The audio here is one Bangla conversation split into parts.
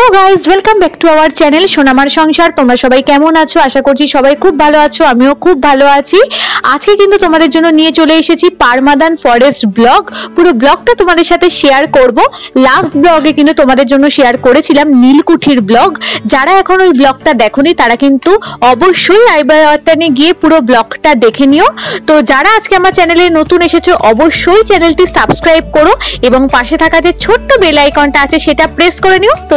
Hello guys welcome back to our channel সোনামার সংসার তোমরা সবাই কেমন আছো? আশা করছি সবাই খুব ভালো আছো, আমিও খুব ভালো আছি। আজকে কিন্তু তোমাদের জন্য নিয়ে চলে এসেছি পারমাদান ফরেস্ট ব্লগ। পুরো ব্লগটা তোমাদের সাথে শেয়ার করব। লাস্ট ব্লগে কিন্তু তোমাদের জন্য শেয়ার করেছিলাম নীলকুঠির ব্লগ। যারা এখন ওই ব্লগটা দেখোনি, তারা কিন্তু অবশ্যই আইবারটানে গিয়ে পুরো ব্লগটা দেখে নিও। তো যারা আজকে আমার চ্যানেলে নতুন এসেছ, অবশ্যই চ্যানেলটি সাবস্ক্রাইব করো এবং পাশে থাকা যে ছোট্ট বেল আইকনটা আছে, সেটা প্রেস করে নিও। তো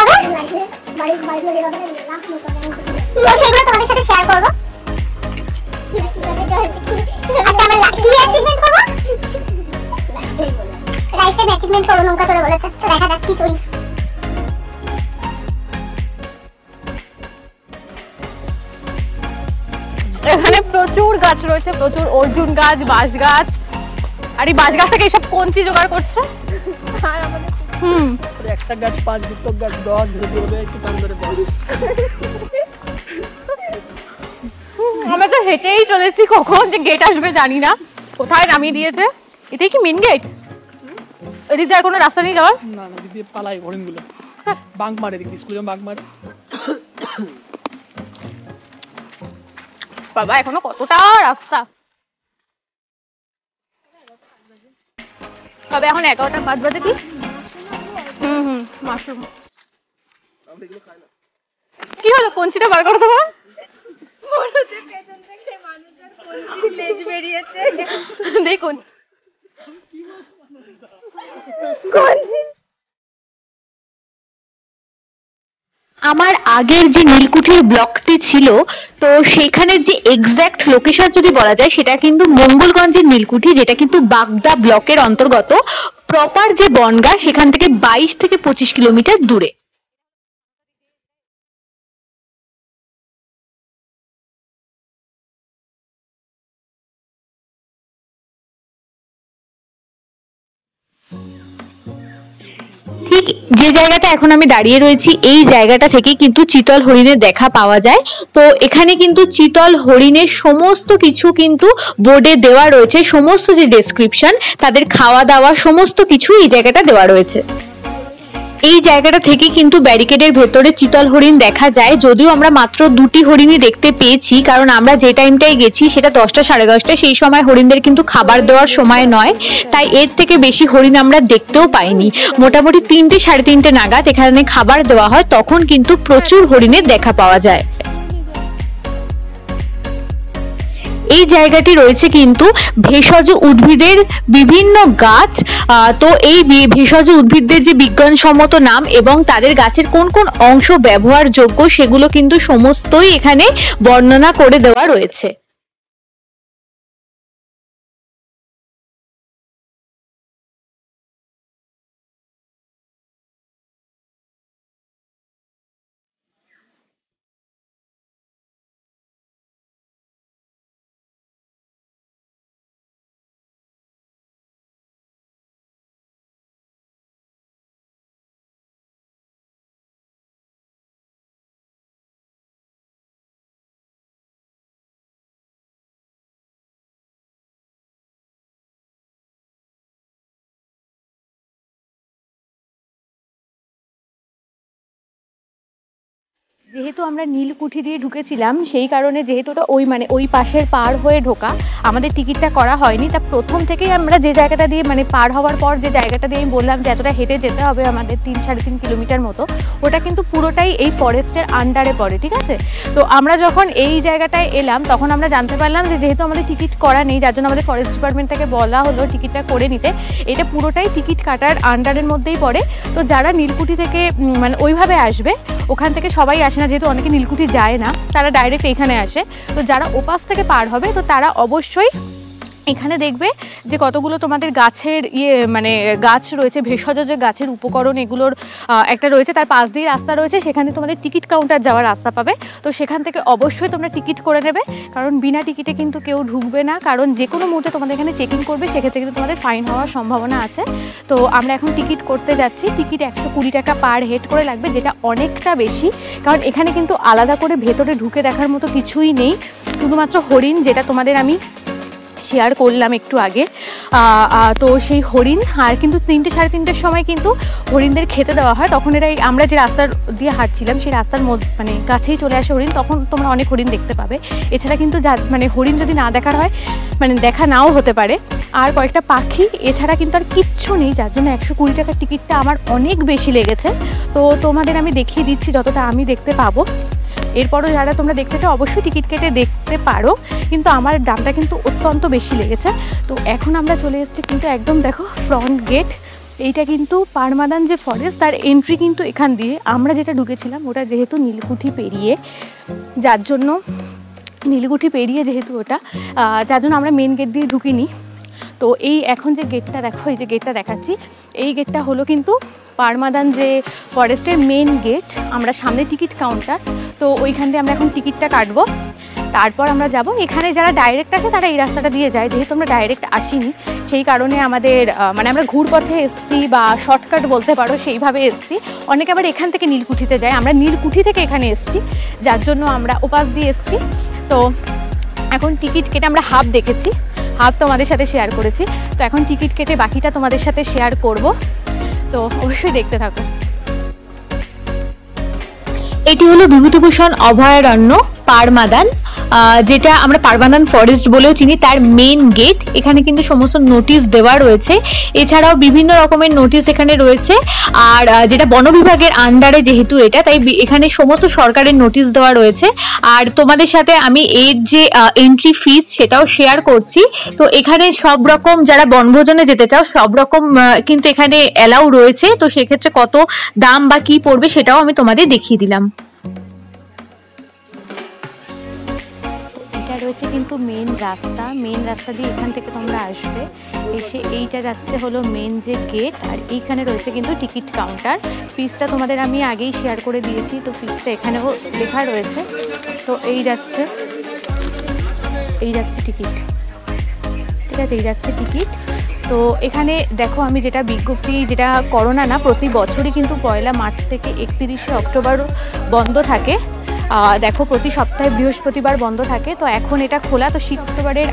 তো সেগুলো তোমাদের সাথে শেয়ার করব। আজকে আমরা কি অ্যাচিভমেন্ট করব লাইফে অ্যাচিভমেন্ট করব নৌকা চড়ে বলেছে। তো দেখা যাক কি করি। এখানে প্রচুর গাছ রয়েছে প্রচুর অর্জুন গাছ বাঁশ গাছ। আর এই বাঁশ গাছ থেকে এইসব কঞ্চি জোগাড় করছে? হুম। একটা গাছ পাঁচ দুটো গাছ দশ ধরে ধরে একটু টান ধরে আমরা তো হেঁটেই চলেছি কখন যে গেট আসবে জানি না। কোথায় নামিয়ে দিয়েছে? এটাই কি মেন গেট এদিক দিয়ে আর কোনো রাস্তা নেই যাওয়ার? না না দিদি পালাই হরিণগুলো বাঙ্ক মারে দেখি স্কুলে বাঙ্ক মারে। বাবা এখনও কতটা রাস্তা? তবে এখন এগারোটা পাঁচ বাজে কি হুম হুম মাশরুম। কি হলো কঞ্চিটা বার করো তোমার? দেখুন আমার আগের যে নীলকুঠির ব্লকটি ছিল তো সেখানে যে এক্সাক্ট লোকেশন যদি বলা যায় সেটা কিন্তু মঙ্গলগঞ্জের নীলকুঠি যেটা কিন্তু বাগদা ব্লকের অন্তর্গত। প্রপার যে বনগা সেখান থেকে বাইশ থেকে পঁচিশ কিলোমিটার দূরে। ঠিক যে জায়গাটা এখন আমি দাঁড়িয়ে রয়েছি, এই জায়গাটা থেকে কিন্তু চিতল হরিণের দেখা পাওয়া যায়। তো এখানে কিন্তু চিতল হরিণের সমস্ত কিছু কিন্তু বোর্ডে দেওয়া রয়েছে, সমস্ত যে ডেসক্রিপশন তাদের খাওয়া দাওয়া, সমস্ত কিছু এই জায়গাটা দেওয়া রয়েছে। এই জায়গাটা থেকে কিন্তু ব্যারিকেডের ভেতরে চিতল হরিণ দেখা যায়। যদিও আমরা মাত্র দুটি হরিণই দেখতে পেয়েছি, কারণ আমরা যে টাইমটায় গেছি সেটা দশটা সাড়ে দশটায়, সেই সময় হরিণদের কিন্তু খাবার দেওয়ার সময় নয়। তাই এর থেকে বেশি হরিণ আমরা দেখতেও পাইনি। মোটামুটি তিনটে সাড়ে তিনটে নাগাদ এখানে খাবার দেওয়া হয়, তখন কিন্তু প্রচুর হরিণের দেখা পাওয়া যায়। এই জায়গাটি রয়েছে কিন্তু ভেষজ উদ্ভিদের বিভিন্ন গাছ। তো এই ভেষজ উদ্ভিদদের যে বিজ্ঞানসম্মত নাম এবং তাদের গাছের কোন কোন অংশ ব্যবহারযোগ্য সেগুলো কিন্তু সমস্তই এখানে বর্ণনা করে দেওয়া রয়েছে। যেহেতু আমরা নীলকুঠি দিয়ে ঢুকেছিলাম, সেই কারণে যেহেতু ওটা ওই মানে ওই পাশের পার হয়ে ঢোকা, আমাদের টিকিটটা করা হয়নি। তা প্রথম থেকেই আমরা যে জায়গাটা দিয়ে মানে পার হওয়ার পর যে জায়গাটা দিয়ে আমি বললাম যে এতটা হেঁটে যেতে হবে আমাদের তিন সাড়ে তিন কিলোমিটার মতো, ওটা কিন্তু পুরোটাই এই ফরেস্টের আন্ডারে পড়ে, ঠিক আছে? তো আমরা যখন এই জায়গাটায় এলাম, তখন আমরা জানতে পারলাম যে যেহেতু আমাদের টিকিট করা নেই, যার জন্য আমাদের ফরেস্ট ডিপার্টমেন্ট থেকে বলা হলো টিকিটটা করে নিতে, এটা পুরোটাই টিকিট কাটার আন্ডারের মধ্যেই পড়ে। তো যারা নীলকুঠি থেকে মানে ওইভাবে আসবে, ওখান থেকে সবাই আসে না, যেহেতু অনেকে নীলকুঠি যায় না, তারা ডাইরেক্ট এখানে আসে। তো যারা ওপাশ থেকে পার হবে, তো তারা অবশ্যই এখানে দেখবে যে কতগুলো তোমাদের গাছের ইয়ে মানে গাছ রয়েছে, ভেষজ যে গাছের উপকরণ এগুলোর একটা রয়েছে, তার পাশ দিয়ে রাস্তা রয়েছে, সেখানে তোমাদের টিকিট কাউন্টার যাওয়ার রাস্তা পাবে। তো সেখান থেকে অবশ্যই তোমরা টিকিট করে নেবে, কারণ বিনা টিকিটে কিন্তু কেউ ঢুকবে না, কারণ যে কোনো মুহূর্তে তোমাদের এখানে চেকিং করবে, সেক্ষেত্রে কিন্তু তোমাদের ফাইন হওয়ার সম্ভাবনা আছে। তো আমরা এখন টিকিট করতে যাচ্ছি, টিকিট একশো কুড়ি টাকা পার হেড করে লাগবে, যেটা অনেকটা বেশি, কারণ এখানে কিন্তু আলাদা করে ভেতরে ঢুকে দেখার মতো কিছুই নেই। শুধুমাত্র হরিণ, যেটা তোমাদের আমি শেয়ার করলাম একটু আগে। তো সেই হরিণ, আর কিন্তু তিনটে সাড়ে তিনটের সময় কিন্তু হরিণদের খেতে দেওয়া হয়। তখন এরা আমরা যে রাস্তার দিয়ে হাঁটছিলাম, সেই রাস্তার মধ্যে মানে কাছেই চলে আসে হরিণ, তখন তোমরা অনেক হরিণ দেখতে পাবে। এছাড়া কিন্তু যা মানে হরিণ যদি না দেখার হয় মানে দেখা নাও হতে পারে। আর কয়েকটা পাখি, এছাড়া কিন্তু আর কিচ্ছু নেই, যার জন্য একশো কুড়ি টাকার টিকিটটা আমার অনেক বেশি লেগেছে। তো তোমাদের আমি দেখিয়ে দিচ্ছি, যতটা আমি দেখতে পাবো। এরপরও যারা তোমরা দেখতে চাও, অবশ্যই টিকিট কেটে দেখতে পারো। কিন্তু আমার দামটা কিন্তু অত্যন্ত বেশি লেগেছে। তো এখন আমরা চলে এসেছি কিন্তু একদম দেখো ফ্রন্ট গেট এইটা কিন্তু পারমাদান যে ফরেস্ট তার এন্ট্রি কিন্তু এখান দিয়ে। আমরা যেটা ঢুকেছিলাম, ওটা যেহেতু নীলকুঠি পেরিয়ে, যার জন্য নীলকুঠি পেরিয়ে যেহেতু ওটা যার জন্য আমরা মেন গেট দিয়ে ঢুকিনি। তো এই এখন যে গেটটা দেখো, এই যে গেটটা দেখাচ্ছি, এই গেটটা হলো কিন্তু পারমাদান যে ফরেস্টের মেন গেট আমরা সামনে টিকিট কাউন্টার তো ওইখান দিয়ে আমরা এখন টিকিটটা কাটবো। তারপর আমরা যাব, এখানে যারা ডাইরেক্ট আসে তারা এই রাস্তাটা দিয়ে যায়, যেহেতু আমরা ডাইরেক্ট আসিনি, সেই কারণে আমাদের মানে আমরা ঘুরপথে এসছি বা শর্টকাট বলতে পারো, সেইভাবে এসছি। অনেকে আবার এখান থেকে নীলকুঠিতে যায়, আমরা নীলকুঠি থেকে এখানে এসছি, যার জন্য আমরা ওপাশ দিয়ে এসছি। তো এখন টিকিট কেটে আমরা হাফ দেখেছি। হাফ তোমাদের সাথে শেয়ার করেছি। তো এখন টিকিট কেটে বাকিটা তোমাদের সাথে শেয়ার করব। তো অবশ্যই দেখতে থাকো। এটি হলো বিভূতিভূষণ অভয়ারণ্য, পারমাদান। যেটা আমরা পারমাদান ফরেস্ট বলেও চিনি, তার মেন গেট এখানে কিন্তু সমস্ত নোটিশ দেওয়া রয়েছে। এছাড়াও বিভিন্ন রকমের নোটিশ এখানে রয়েছে। আর যেটা বন বিভাগের আন্ডারে যেহেতু এটা, তাই এখানে সমস্ত সরকারের নোটিশ দেওয়া রয়েছে। আর তোমাদের সাথে আমি এর যে এন্ট্রি ফিস সেটাও শেয়ার করছি। তো এখানে সব রকম যারা বনভোজনে যেতে চাও, সব রকম কিন্তু এখানে অ্যালাউ রয়েছে। তো সেক্ষেত্রে কত দাম বা কি পড়বে সেটাও আমি তোমাদের দেখিয়ে দিলাম। রয়েছে কিন্তু মেন রাস্তা মেন রাস্তা দিয়ে এখান থেকে তোমরা আসবে। এসে এইটা যাচ্ছে হলো মেন যে গেট আর এইখানে রয়েছে কিন্তু টিকিট কাউন্টার ফিসটা তোমাদের আমি আগেই শেয়ার করে দিয়েছি, তো ফিসটা এখানেও লেখা রয়েছে। তো এই যাচ্ছে এই যাচ্ছে টিকিট ঠিক আছে, এই যাচ্ছে টিকিট তো এখানে দেখো আমি যেটা বিজ্ঞপ্তি, যেটা করোনা না, প্রতি বছরই কিন্তু পয়লা মার্চ থেকে একত্রিশে অক্টোবর বন্ধ থাকে। দেখো, প্রতি সপ্তাহে বৃহস্পতিবার বন্ধ থাকে, তো এখন এটা খোলা, তো শুক্রবারের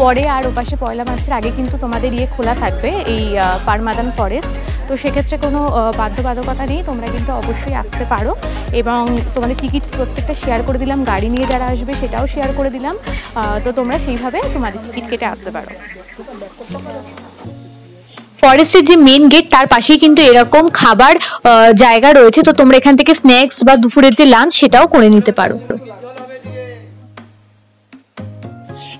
পরে আর ওপাশে পয়লা মার্চের আগে কিন্তু তোমাদের ইয়ে খোলা থাকবে, এই পারমাদান ফরেস্ট। তো সেক্ষেত্রে কোনো বাধ্যবাধকতা নেই, তোমরা কিন্তু অবশ্যই আসতে পারো। এবং তোমাদের টিকিট প্রত্যেকটা শেয়ার করে দিলাম, গাড়ি নিয়ে যারা আসবে সেটাও শেয়ার করে দিলাম। তো তোমরা সেইভাবে তোমাদের টিকিট কেটে আসতে পারো। ফরেস্টের যে মেন গেট তার পাশেই কিন্তু এরকম খাবার জায়গা রয়েছে। তো তোমরা এখান থেকে স্ন্যাক্স বা দুপুরের যে লাঞ্চ সেটাও করে নিতে পারো।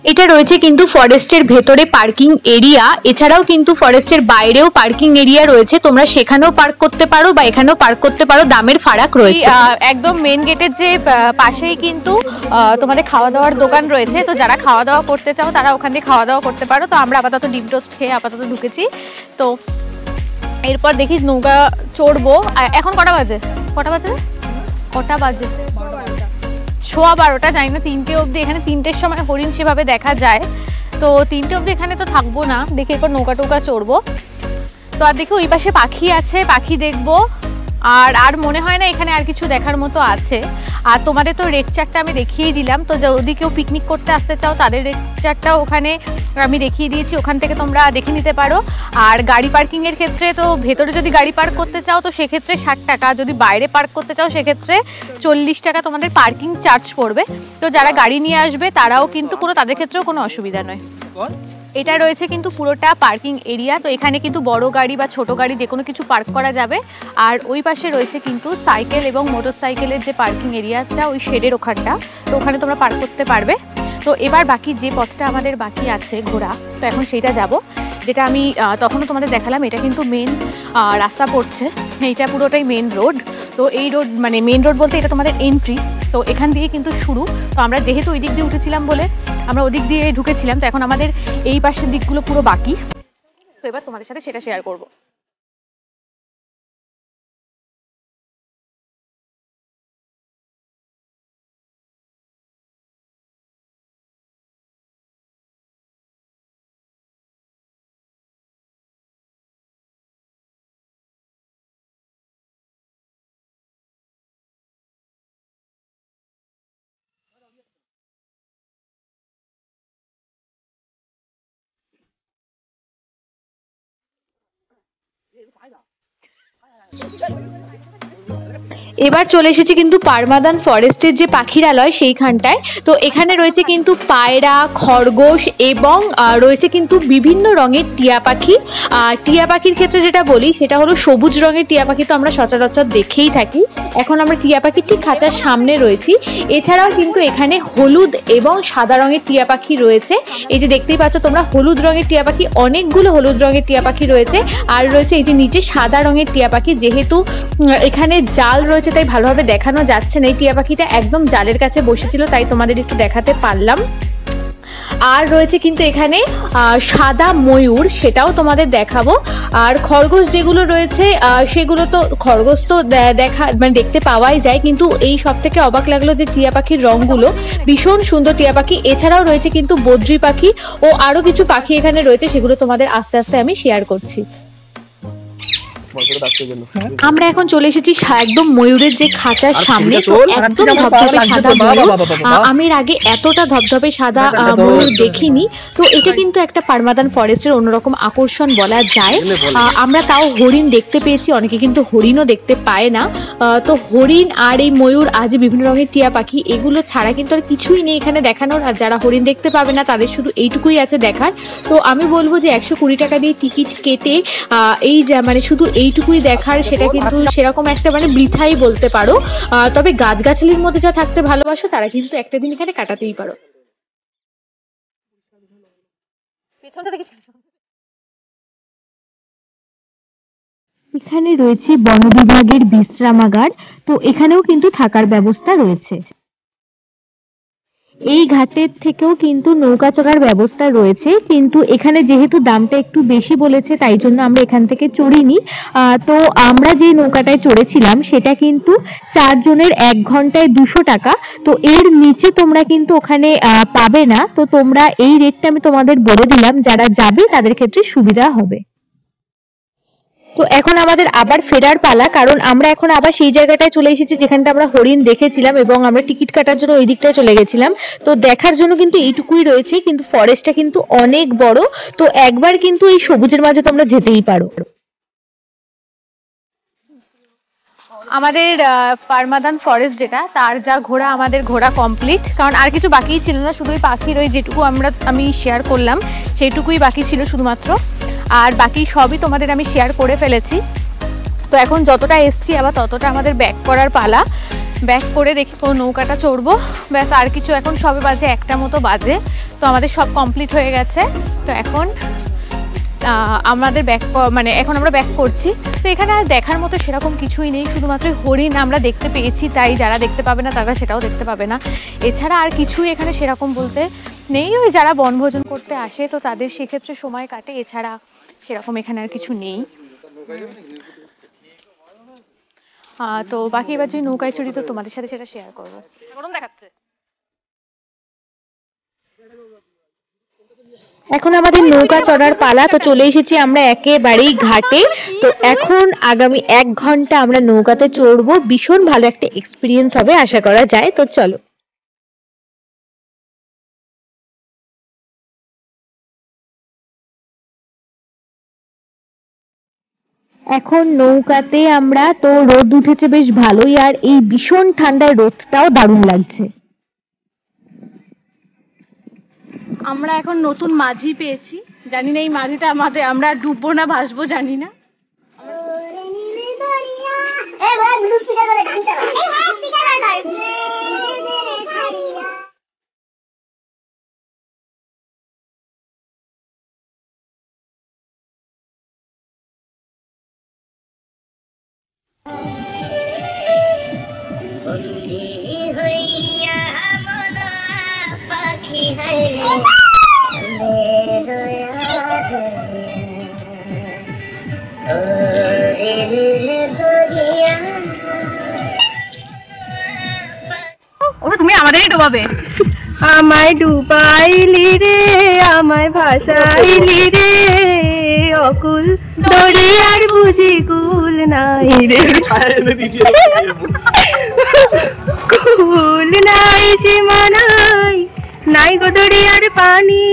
এটা রয়েছে কিন্তু ফরেস্টের ভেতরে পার্কিং এরিয়া। এছাড়াও কিন্তু ফরেস্টের বাইরেও পার্কিং এরিয়া রয়েছে। তোমরা সেখানেও পার্ক করতে পারো বা এখানেও পার্ক করতে পারো। দামের ফারাক রয়েছে। একদম মেন গেটের যে পাশেই কিন্তু তোমাদের খাওয়া দাওয়ার দোকান রয়েছে। তো যারা খাওয়া দাওয়া করতে চাও তারা ওখান দিয়ে খাওয়া দাওয়া করতে পারো। তো আমরা আপাতত ডিপ টোস্ট খেয়ে আপাতত ঢুকেছি। তো এরপর দেখি নৌকা চড়বো। এখন কটা বাজে? কটা বাজে? কটা বাজে? সোয়া বারোটা, জানি না, তিনটে অবধি, এখানে তিনটের সময় হরিণ সেভাবে দেখা যায়। তো তিনটে অবধি এখানে তো থাকব না, দেখে এরপর নৌকা টৌকা চড়বো। তো আর দেখি ওই পাশে পাখি আছে, পাখি দেখব। আর আর মনে হয় না এখানে আর কিছু দেখার মতো আছে। আর তোমাদের তো রেড চারটা আমি দেখিয়েই দিলাম। তো যদি কেউ পিকনিক করতে আসতে চাও, তাদের রেড চারটাও ওখানে আমি দেখিয়ে দিয়েছি। ওখান থেকে তোমরা দেখে নিতে পারো। আর গাড়ি পার্কিংয়ের ক্ষেত্রে তো ভেতরে যদি গাড়ি পার্ক করতে চাও, তো সেক্ষেত্রে ষাট টাকা। যদি বাইরে পার্ক করতে চাও, সেক্ষেত্রে চল্লিশ টাকা তোমাদের পার্কিং চার্জ পড়বে। তো যারা গাড়ি নিয়ে আসবে, তারাও কিন্তু কোনো, তাদের ক্ষেত্রেও কোনো অসুবিধা নয়। এটা রয়েছে কিন্তু পুরোটা পার্কিং এরিয়া, তো এখানে কিন্তু বড় গাড়ি বা ছোট গাড়ি যে কোনো কিছু পার্ক করা যাবে। আর ওই পাশে রয়েছে কিন্তু সাইকেল এবং মোটর সাইকেলের যে পার্কিং এরিয়াটা, ওই শেডের ওখানটা, তো ওখানে তোমরা পার্ক করতে পারবে। তো এবার বাকি যে পথটা আমাদের বাকি আছে ঘোরা, তো এখন সেইটা যাব। যেটা আমি তখনও তোমাদের দেখালাম, এটা কিন্তু মেন রাস্তা পড়ছে। এইটা পুরোটাই মেন রোড তো এই রোড মানে মেন রোড বলতে এটা তোমাদের এন্ট্রি তো এখান দিয়ে কিন্তু শুরু। তো আমরা যেহেতু ওই দিক দিয়ে উঠেছিলাম বলে আমরা ওদিক দিয়ে ঢুকেছিলাম, তো এখন আমাদের এই পাশের দিকগুলো পুরো বাকি। তো এবার তোমাদের সাথে সেটা শেয়ার করব। 给个巴掌。哎 এবার চলে এসেছি কিন্তু পারমাদান ফরেস্টের যে পাখিরালয় সেইখানটায়। তো এখানে রয়েছে কিন্তু পায়রা, খরগোশ এবং রয়েছে কিন্তু বিভিন্ন রঙের টিয়া পাখি। আর টিয়া পাখির ক্ষেত্রে যেটা বলি, সেটা হলো সবুজ রঙের টিয়া পাখি তো আমরা সচরাচর দেখেই থাকি। এখন আমরা টিয়া পাখির ঠিক খাঁচার সামনে রয়েছি। এছাড়াও কিন্তু এখানে হলুদ এবং সাদা রঙের টিয়া পাখি রয়েছে। এই যে দেখতেই পাচ্ছ তোমরা, হলুদ রঙের টিয়া পাখি, অনেকগুলো হলুদ রঙের টিয়া পাখি রয়েছে। আর রয়েছে এই যে নিচে সাদা রঙের টিয়া পাখি, যেহেতু এখানে জাল রয়েছে তাই ভালোভাবে দেখানো যাচ্ছে না। এই টিয়া পাখিটা একদম জালের কাছে বসেছিল, তাই তোমাদের একটু দেখাতে পারলাম। আর রয়েছে কিন্তু এখানে সাদা ময়ূর, সেটাও তোমাদের দেখাবো। আর খরগোশ যেগুলো রয়েছে সেগুলো তো খরগোশ তো দেখা মানে দেখতে পাওয়াই যায়, কিন্তু এই সব থেকে অবাক লাগল যে টিয়া পাখির রঙগুলো ভীষণ সুন্দর টিয়া পাখি। এছাড়াও রয়েছে কিন্তু বদ্রি পাখি ও আরও কিছু পাখি এখানে রয়েছে, সেগুলো তোমাদের আস্তে আস্তে আমি শেয়ার করছি। আমরা এখন চলে এসেছি একদম ময়ূরের যে খাঁচার সামনে। একদম ঠিক আমার পা ধবধবে লাগছে সাদা ময়ূর। আমি এর আগে এতটা ধবধবে সাদা ময়ূর দেখিনি। তো এটা কিন্তু একটা পারমাদান ফরেস্টের অন্যরকম আকর্ষণ বলা যায়। আমরা তাও হরিণ দেখতে পেয়েছি। অনেকে কিন্তু হরিণও দেখতে পায় না। তো হরিণ আর এই ময়ূর আজ বিভিন্ন রঙের টিয়া পাখি এগুলো ছাড়া কিন্তু আর কিছুই নেই এখানে দেখানোর। আর যারা হরিণ দেখতে পাবে না তাদের শুধু এইটুকুই আছে দেখার। তো আমি বলব যে একশো কুড়ি টাকা দিয়ে টিকিট কেটে এই যা মানে শুধু এইটুকুই দেখার সেটা কিন্তু সেরকম একটা মানে বৃথাই বলতে পারো। তবে গাছগাছালির মধ্যে যা থাকতে ভালোবাসো তারা কিন্তু একটা দিন এখানে কাটাতেই পারো। এখানে রয়েছে বন বিভাগের বিশ্রামাগার তো এখানেও কিন্তু থাকার ব্যবস্থা রয়েছে। এই ঘাটের থেকেও কিন্তু নৌকা চড়ার ব্যবস্থা রয়েছে, কিন্তু এখানে যেহেতু দামটা একটু বেশি বলেছে, তাই জন্য আমরা এখান থেকে চড়িনি। তো আমরা যে নৌকাটায় চড়েছিলাম, সেটা কিন্তু চারজনের এক ঘন্টায় দুশো টাকা। তো এর নিচে তোমরা কিন্তু ওখানে পাবে না। তো তোমরা এই রেটটা আমি তোমাদের বলে দিলাম, যারা যাবে তাদের ক্ষেত্রে সুবিধা হবে। তো এখন আমাদের আবার ফেরার পালা কারণ আমরা এখন আবার সেই জায়গাটায় চলে এসেছি যেখানটা আমরা হরিণ দেখেছিলাম এবং আমরা টিকিট কাটার জন্য ওই দিকটায় চলে গেছিলাম। তো দেখার জন্য কিন্তু এইটুকুই রয়েছে কিন্তু ফরেস্টটা কিন্তু অনেক বড়। তো একবার কিন্তু এই সবুজের মাঝে তোমরা যেতেই পারো। আমাদের আহ, পারমাদান ফরেস্ট যেটা তার যা ঘোরা আমাদের ঘোরা কমপ্লিট কারণ আর কিছু বাকিই ছিল না শুধু পাখির ওই যেটুকু আমরা আমি শেয়ার করলাম সেইটুকুই বাকি ছিল শুধুমাত্র। আর বাকি সবই তোমাদের আমি শেয়ার করে ফেলেছি। তো এখন যতটা এসছি আবার ততটা আমাদের ব্যাক করার পালা। ব্যাক করে দেখি কোনো নৌকাটা চড়বো। ব্যাস, আর কিছু এখন সবে বাজে একটা মতো বাজে। তো আমাদের সব কমপ্লিট হয়ে গেছে। তো এখন আমাদের ব্যাক মানে এখন আমরা ব্যাক করছি। তো এখানে আর দেখার মতো সেরকম কিছুই নেই। শুধুমাত্র হরিণ আমরা দেখতে পেয়েছি। তাই যারা দেখতে পাবে না, তারা সেটাও দেখতে পাবে না। এছাড়া আর কিছুই এখানে সেরকম বলতে নেই। ওই যারা বনভোজন করতে আসে, তো তাদের সেক্ষেত্রে সময় কাটে। এছাড়া সেরকম এখানে আর কিছু নেই। তো বাকি এবার যদি নৌকায় চড়ি তো তোমাদের সাথে সেটা শেয়ার করব। গরম দেখাচ্ছে। এখন আমাদের নৌকা চড়ার পালা তো চলে এসেছি আমরা একেবারেই ঘাটে। তো এখন আগামী এক ঘণ্টা আমরা নৌকাতে চড়বো। ভীষণ ভালো একটা এক্সপিরিয়েন্স হবে আশা করা যায়। তো চলো। এখন নৌকাতে আমরা তো রোদ উঠেছে বেশ ভালোই আর এই ভীষণ ঠান্ডায় রোদটাও দারুণ লাগছে। আমরা এখন নতুন মাঝি পেয়েছি। জানি না এই মাঝিটা আমাদের আমরা ডুববো না ভাসবো জানি না। এই তুমি আমাদেরই ডোবাবে। আমায় ডুবাইলি রে আমায় ভাসাইলি রে অকুল দরিয়ার বুঝি কুল নাই রে। কুল নাই সীমা নাই নাই গো দরিয়ার পানি।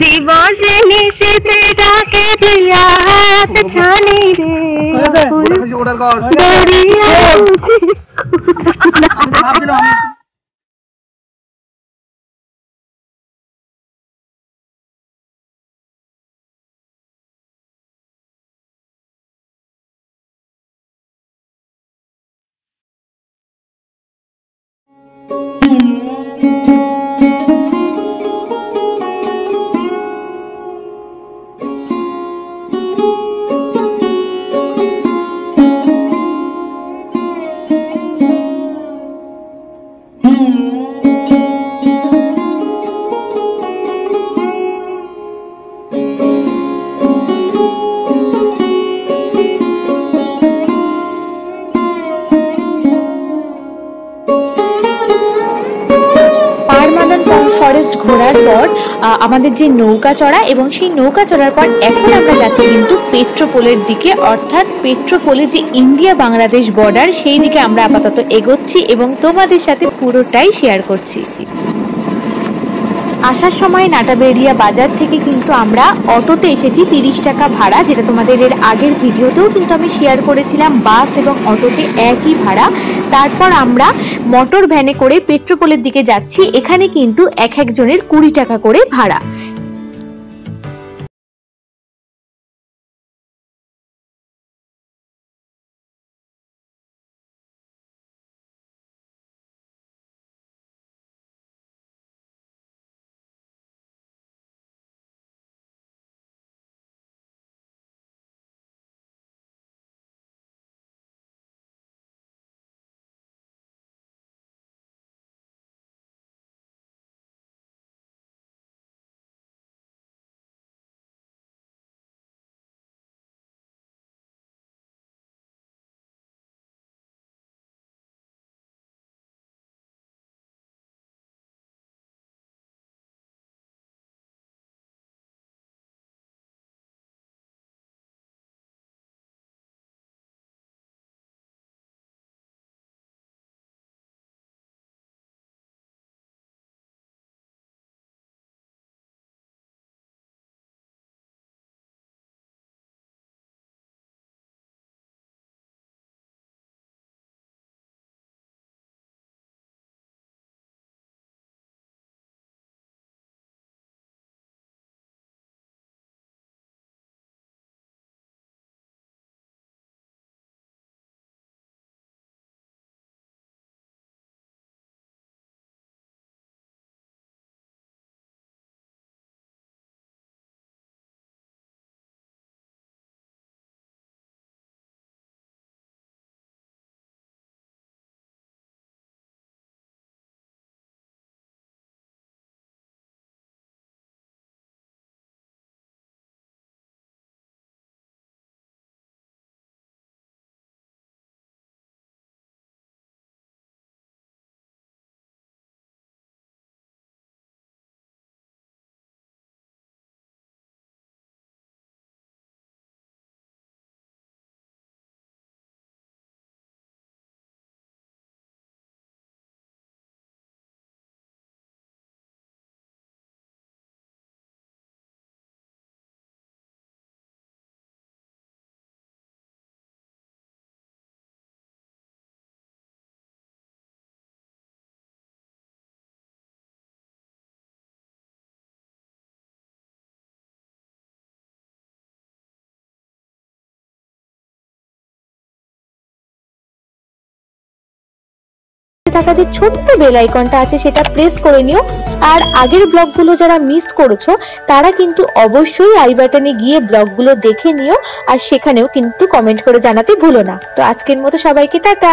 দিবসে নিশীতে ডাকে দিয়া হাত ছানি রে। দরিয়ার বুঝি পারমাদান পর আমাদের যে নৌকা চড়া এবং সেই নৌকা চড়ার পর এখন আমরা যাচ্ছি কিন্তু পেট্রোপোলের দিকে। অর্থাৎ পেট্রোপোলে যে ইন্ডিয়া বাংলাদেশ বর্ডার সেই দিকে আমরা আপাতত এগোচ্ছি এবং তোমাদের সাথে পুরোটাই শেয়ার করছি। আসার সময় নাটাবেড়িয়া বাজার থেকে কিন্তু আমরা অটোতে এসেছি তিরিশ টাকা ভাড়া, যেটা তোমাদের এর আগের ভিডিওতেও কিন্তু আমি শেয়ার করেছিলাম, বাস এবং অটোতে একই ভাড়া। তারপর আমরা মোটর ভ্যানে করে পেট্রোপোলের দিকে যাচ্ছি, এখানে কিন্তু এক একজনের কুড়ি টাকা করে ভাড়া। থাকা যে ছোট্ট বেল আইকনটা আছে, সেটা প্রেস করে নিও। আর আগের ব্লগগুলো যারা মিস করেছ, তারা কিন্তু অবশ্যই আই বাটনে গিয়ে ব্লগগুলো দেখে নিও, আর সেখানেও কিন্তু কমেন্ট করে জানাতে ভুলো না। তো আজকের মতো সবাইকে টাটা!